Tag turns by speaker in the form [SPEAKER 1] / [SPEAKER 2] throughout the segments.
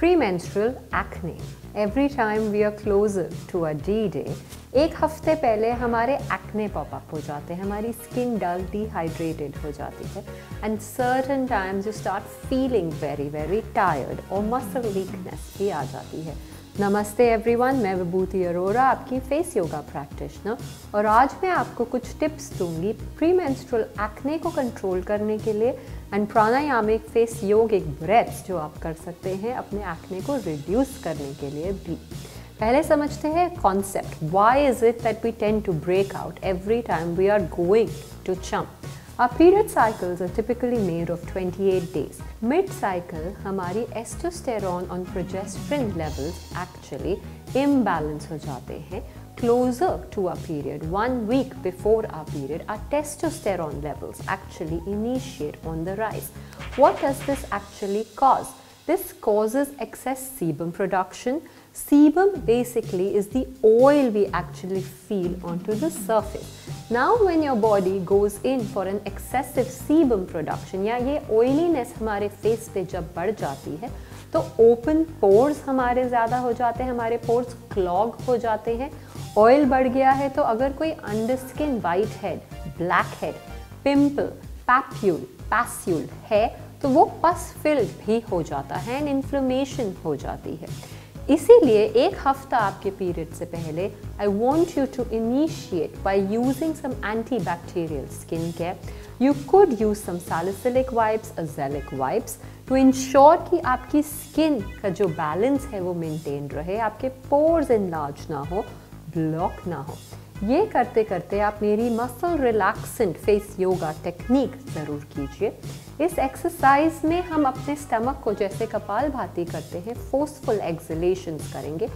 [SPEAKER 1] Premenstrual acne every time we are closer to a D day एक हफ़्ते पहले हमारे एक्ने पॉपअप हो जाते हैं, हमारी स्किन डल डिहाइड्रेटेड हो जाती है। And certain times you start feeling very very tired और मसल वीकनेस भी आ जाती है। नमस्ते एवरीवन मैं विभूति अरोरा, आपकी फेस योगा प्रैक्टिशनर और आज मैं आपको कुछ टिप्स दूँगी प्री मेंस्ट्रुअल एक्ने को कंट्रोल करने के लिए एंड प्राणायामिक फेस योग एक ब्रेथ जो आप कर सकते हैं अपने एक्ने को रिड्यूस करने के लिए भी। पहले समझते हैं concept why is it that we tend to break out every time we are going to chump Our period cycles are typically made of 28 days. Mid-cycle, हमारी एस्टोस्टेरॉन और प्रोजेस्ट्रिन levels actually imbalance हो जाते हैं closer to our period, one week before our period, our testosterone levels actually initiate on the rise. What does this actually cause? This causes excess sebum production. Sebum basically is the oil we actually feel onto the surface. Now, when your body goes in for an excessive sebum production, या ये oiliness हमारे face पे जब बढ़ जाती है तो open pores हमारे ज़्यादा हो जाते हैं, हमारे pores clog हो जाते हैं। ऑयल बढ़ गया है तो अगर कोई under skin white head black head pimple papule pustule है तो वो पस फिल्ड भी हो जाता है एंड इन्फ्लेमेशन हो जाती है। इसीलिए एक हफ़्ता आपके पीरियड से पहले I want you to initiate by using some anti bacterial skin care you could use some salicylic wipes azelaic wipes to ensure कि आपकी स्किन का जो बैलेंस है वो मेंटेन रहे, आपके पोर्स इनलार्ज ना हो ब्लॉक ना हो। ये करते करते आप मेरी muscle relaxant face yoga technique ज़रूर कीजिए। इस एक्सरसाइज में हम अपने स्टमक को जैसे कपाल भाती करते हैं फोर्सफुल एक्सलेशन करेंगे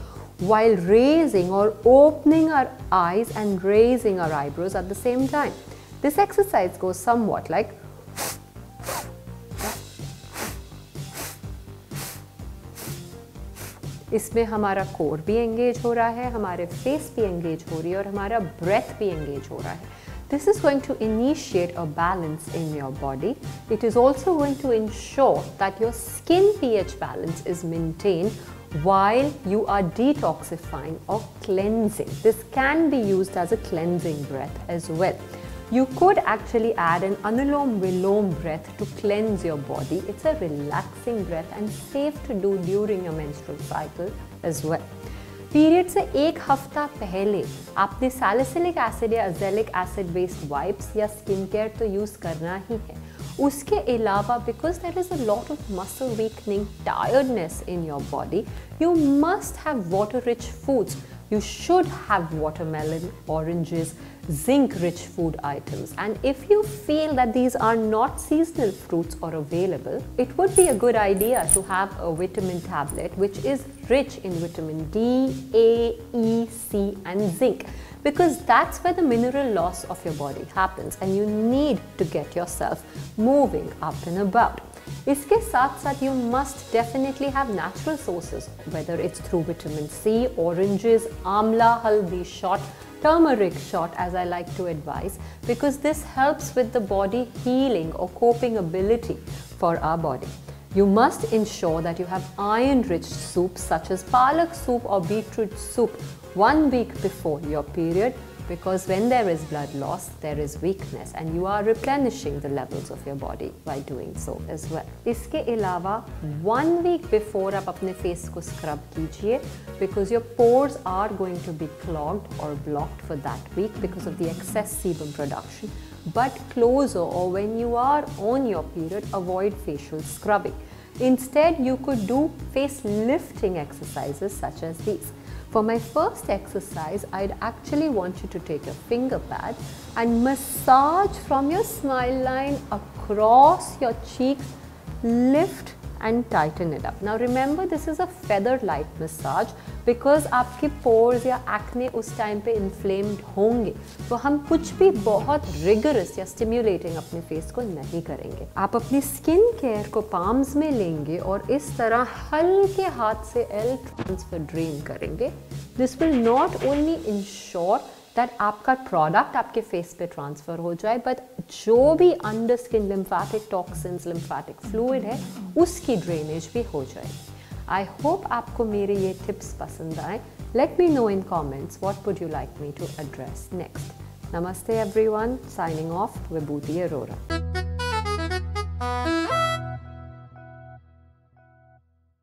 [SPEAKER 1] वाइल रेजिंग और opening our eyes and raising our eyebrows at the same time this exercise को सम वॉट लाइक इसमें हमारा कोर भी एंगेज हो रहा है, हमारे फेस भी एंगेज हो रही है और हमारा ब्रेथ भी एंगेज हो रहा है। This is going to initiate a balance in your body it is also going to ensure that your skin P H balance is maintain while you are detoxifying और cleansing this can be use as a cleansing breath as well You could actually add an Anulom Vilom breath to cleanse your body. It's a relaxing breath and safe to do during your menstrual cycle as well. Period से एक हफ्ता पहले आपने salicylic acid या azelaic acid based wipes या skin care तो use करना ही है उसके अलावा because there is a lot of muscle weakening tiredness in your body you must have water rich foods you should have watermelon, oranges, zinc rich food items. And if you feel that these are not seasonal fruits or available, it would be a good idea to have a vitamin tablet which is rich in vitamin D, A, E, C and zinc because that's where the mineral loss of your body happens and you need to get yourself moving up and about. इसके साथ साथ you must definitely have natural sources whether it's through vitamin C oranges amla haldi shot turmeric shot as I like to advise because this helps with the body healing or coping ability for our body. You must ensure that you have iron rich soups such as palak soup or beetroot soup one week before your period because when there is blood loss, there is weakness and you are replenishing the levels of your body by doing so as well. इसके अलावा one week before आप अपने face को scrub कीजिए because your pores are going to be clogged or blocked for that week because of the excess sebum production. But closer or when you are on your period, avoid facial scrubbing. Instead, you could do face lifting exercises such as these. For my first exercise, I'd actually want you to take a finger pad and massage from your smile line across your cheeks, lift and tighten it up. Now remember this is a feather light massage because आपके pores या acne उस time पे inflamed होंगे तो हम कुछ भी बहुत rigorous या stimulating अपने face को नहीं करेंगे आप अपनी skin care को palms में लेंगे और इस तरह हल्के हाथ से L transfer drain करेंगे This will not only ensure that आपका प्रोडक्ट आपके फेस पे ट्रांसफ़र हो जाए बट जो भी under skin lymphatic toxins lymphatic fluid है, उसकी ड्रेनेज भी हो जाए। आई होप आपको मेरे ये टिप्स पसंद आए। Let me know in comments what would you like me to address next नमस्ते everyone signing off Vibhuti Arora.